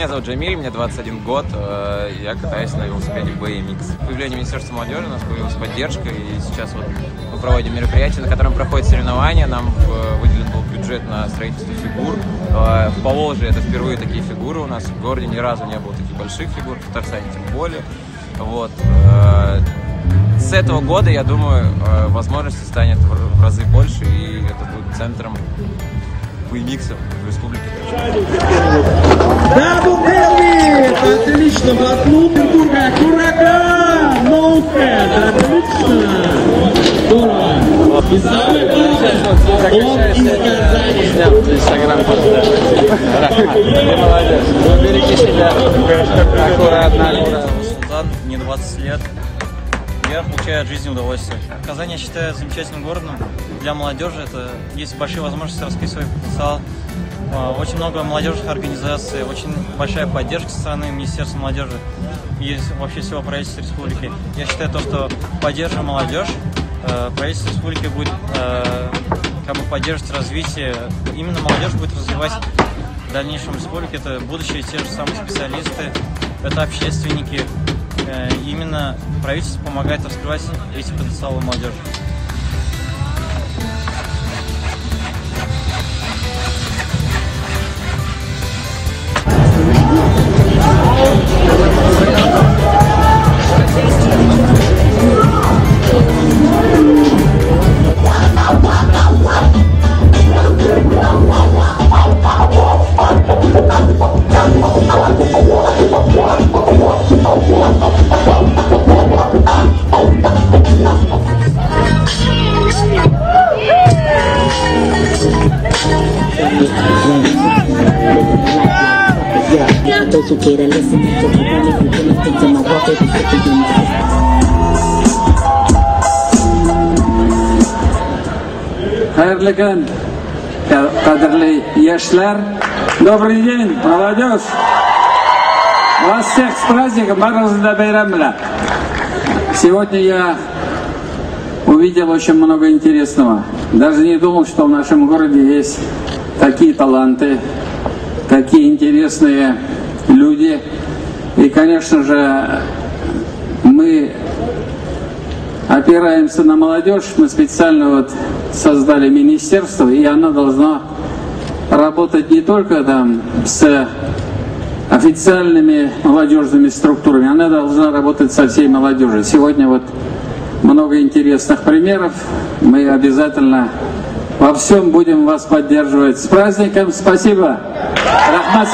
Меня зовут Джамиль, мне 21 год, э, я катаюсь на велосипеде BMX. С появлением Министерства молодежи у нас появилась поддержка, и сейчас вот мы проводим мероприятие, на котором проходят соревнования, нам э, выделен был бюджет на строительство фигур. Э, В Поволжье это впервые такие фигуры у нас, в городе ни разу не было таких больших фигур, в Татарстане тем более. Вот. э, С этого года, я думаю, э, возможностей станет в разы больше, и это будет центром BMX в республике. Дабл Элвис! Отлично! Воткнул Петербурга! Курага! Ноухэд! Отлично! Здорово! И самое главное, он из Казани. Ты молодец. Ну, береги себя. Аккуратно, аккуратно. Султан, мне 20 лет. Я получаю от жизни удовольствие. Казань я считаю замечательным городом. Для молодежи это есть большие возможности раскрыть свой потенциал. А, Очень много молодежных организаций, очень большая поддержка со стороны Министерства молодежи и вообще всего правительства республики. Я считаю то, что поддерживая молодежь, э, правительство республики будет э, как бы поддерживать развитие. Именно молодежь будет развивать в дальнейшем республике. Это будущие те же самые специалисты, это общественники. Именно правительство помогает раскрывать эти потенциалы молодежи. Those who care to listen, so keep on listening to me, things in my walk, every step of you. Хайырлы көн, кадрлы яшьләр. Добрый день, молодежь. Вас всех с праздником, Баразда Байрамля. Сегодня я увидел очень много интересного. Даже не думал, что в нашем городе есть такие таланты, такие интересные люди. И, конечно же, мы опираемся на молодежь. Мы специально вот создали министерство, и оно должно работать не только там с официальными молодежными структурами, она должна работать со всей молодежью. Сегодня вот много интересных примеров. Мы обязательно во всем будем вас поддерживать. С праздником! Спасибо! Рахмат!